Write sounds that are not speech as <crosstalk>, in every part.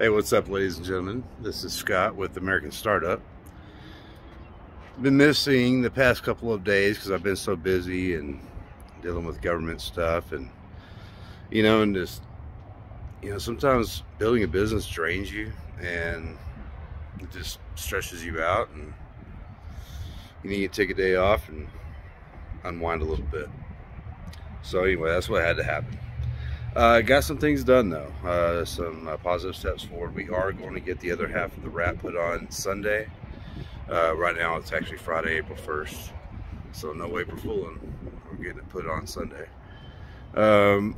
Hey, what's up, ladies and gentlemen? This is Scott with American Startup. Been missing the past couple of days because I've been so busy and dealing with government stuff, and you know, and just you know, sometimes building a business drains you and it just stresses you out, and you need to take a day off and unwind a little bit. So anyway, that's what had to happen. Uh, got some things done though, uh, some uh, positive steps forward. We are going to get the other half of the wrap put on Sunday. Uh, right now it's actually Friday, April 1st. So no April Fooling. We're getting it put on Sunday. Um,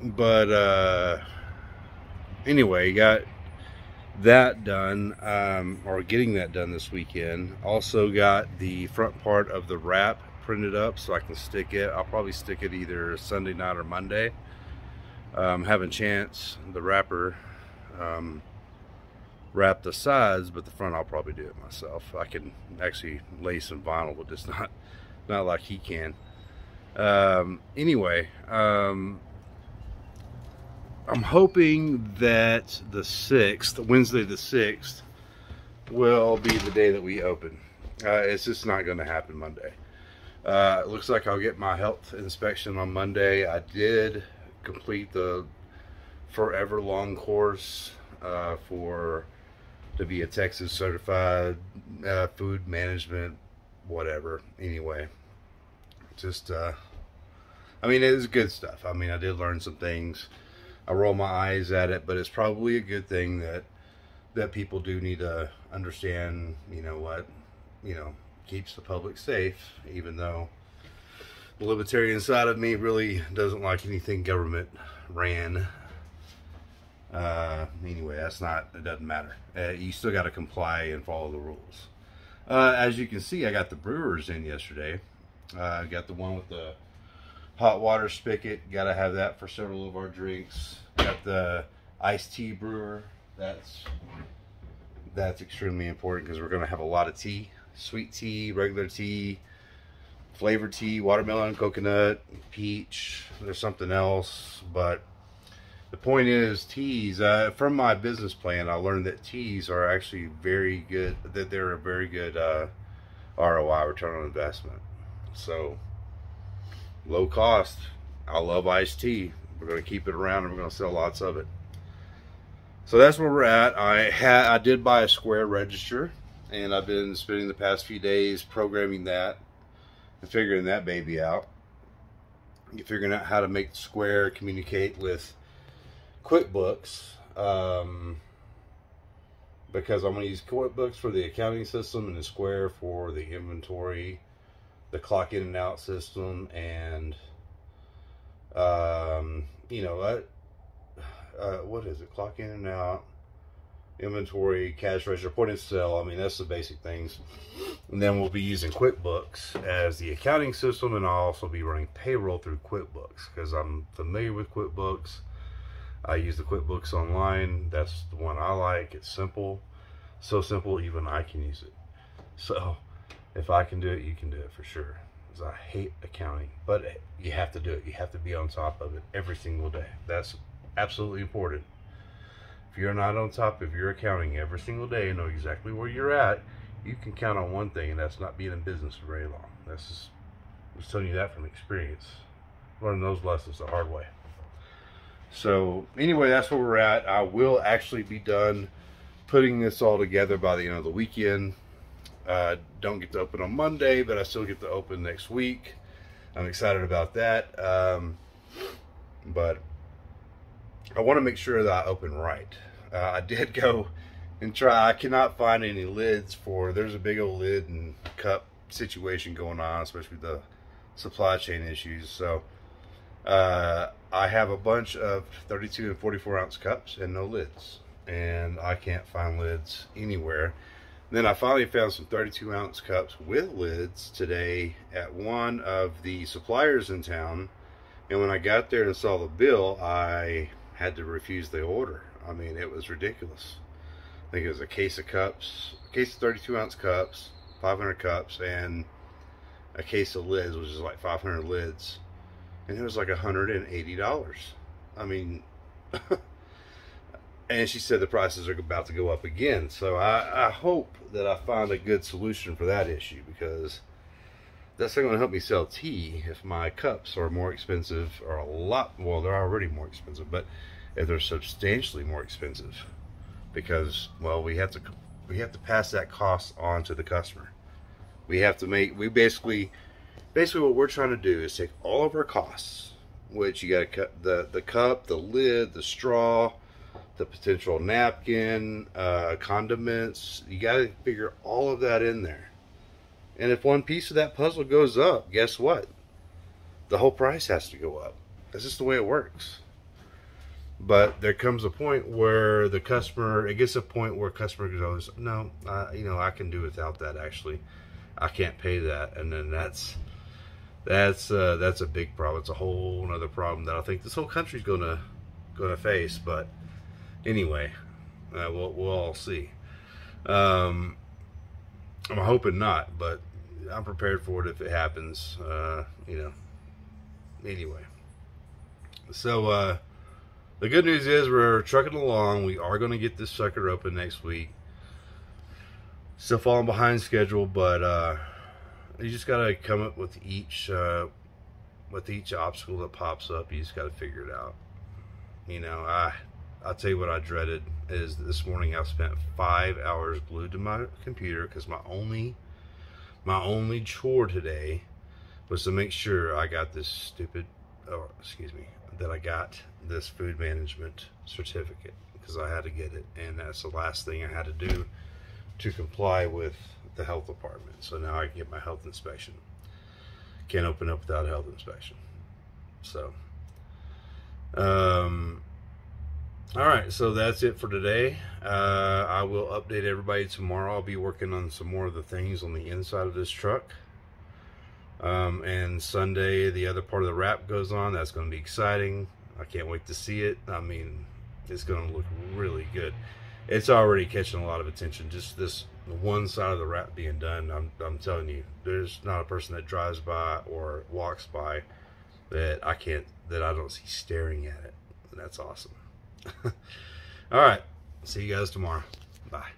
but uh, anyway, got that done, um, or getting that done this weekend. Also got the front part of the wrap printed up so I can stick it. I'll probably stick it either Sunday night or Monday. Um, having a chance the wrapper um, wrap the sides, but the front I'll probably do it myself. I can actually lay some vinyl, but it's <laughs> not not like he can. Um, anyway, um, I'm hoping that the 6th, Wednesday the 6th, will be the day that we open. Uh, it's just not going to happen Monday. Uh, it looks like I'll get my health inspection on Monday. I did complete the forever long course uh, for to be a Texas certified uh, food management, whatever. Anyway, just uh, I mean, it is good stuff. I mean, I did learn some things. I roll my eyes at it, but it's probably a good thing that that people do need to understand. You know what? You know, keeps the public safe, even though the libertarian side of me really doesn't like anything government ran. Uh, anyway, that's not, it doesn't matter. Uh, you still got to comply and follow the rules. Uh, as you can see, I got the brewers in yesterday. Uh, I got the one with the hot water spigot. Got to have that for several of our drinks. Got the iced tea brewer. That's that's extremely important because we're going to have a lot of tea sweet tea, regular tea, flavored tea, watermelon, coconut, peach. There's something else, but the point is teas. Uh, from my business plan, I learned that teas are actually very good. That they're a very good uh, ROI, return on investment. So low cost. I love iced tea. We're going to keep it around, and we're going to sell lots of it. So that's where we're at. I had I did buy a square register and I've been spending the past few days programming that and figuring that baby out. Figuring out how to make Square communicate with QuickBooks um, because I'm going to use QuickBooks for the accounting system and the Square for the inventory, the clock in and out system, and um, you know, uh, uh, what is it? Clock in and out inventory, cash register, point of sale. I mean, that's the basic things. And then we'll be using QuickBooks as the accounting system, and I'll also be running payroll through QuickBooks because I'm familiar with QuickBooks. I use the QuickBooks online. That's the one I like. It's simple. So simple, even I can use it. So if I can do it, you can do it for sure. Because I hate accounting, but you have to do it. You have to be on top of it every single day. That's absolutely important. If you're not on top of your accounting every single day and know exactly where you're at, you can count on one thing, and that's not being in business for very long. That's just, I'm just telling you that from experience. Learning those lessons the hard way. So anyway, that's where we're at. I will actually be done putting this all together by the end of the weekend. Uh, don't get to open on Monday, but I still get to open next week. I'm excited about that. Um, but I want to make sure that I open right. Uh, I did go and try. I cannot find any lids for. There's a big old lid and cup situation going on, especially with the supply chain issues. So uh, I have a bunch of 32 and 44 ounce cups and no lids, and I can't find lids anywhere. then I finally found some 32 ounce cups with lids today at one of the suppliers in town. And when I got there and saw the bill, I had to refuse the order. I mean, it was ridiculous. I think it was a case of cups, a case of 32 ounce cups, 500 cups, and a case of lids, which is like 500 lids. And it was like $180. I mean, <laughs> and she said the prices are about to go up again. So I, I hope that I find a good solution for that issue because that's not going to help me sell tea if my cups are more expensive or a lot well they're already more expensive but if they're substantially more expensive. Because well we have to we have to pass that cost on to the customer. We have to make we basically basically what we're trying to do is take all of our costs which you got to cut the the cup the lid the straw the potential napkin uh, condiments you got to figure all of that in there and if one piece of that puzzle goes up, guess what? The whole price has to go up. That's just the way it works. But there comes a point where the customer, it gets a point where customer goes, no, I, you know, I can do without that. Actually, I can't pay that, and then that's that's uh, that's a big problem. It's a whole other problem that I think this whole country's gonna gonna face. But anyway, uh, we'll we'll all see. Um, I'm hoping not, but I'm prepared for it if it happens. Uh, you know. Anyway, so uh, the good news is we're trucking along. We are going to get this sucker open next week. Still falling behind schedule, but uh, you just got to come up with each uh, with each obstacle that pops up. You just got to figure it out. You know, I I'll tell you what I dreaded is this morning I spent five hours glued to my computer because my only my only chore today was to make sure I got this stupid or excuse me that I got this food management certificate because I had to get it. And that's the last thing I had to do to comply with the health department. So now I can get my health inspection. Can't open up without a health inspection. So um all right so that's it for today. Uh, i will update everybody tomorrow. I'll be working on some more of the things on the inside of this truck. Um, and sunday the other part of the wrap goes on. That's going to be exciting. I can't wait to see it. I mean it's going to look really good. It's already catching a lot of attention just this one side of the wrap being done. I'm, I'm telling you there's not a person that drives by or walks by that i can't that i don't see staring at it. And that's awesome <laughs> All right. See you guys tomorrow. Bye.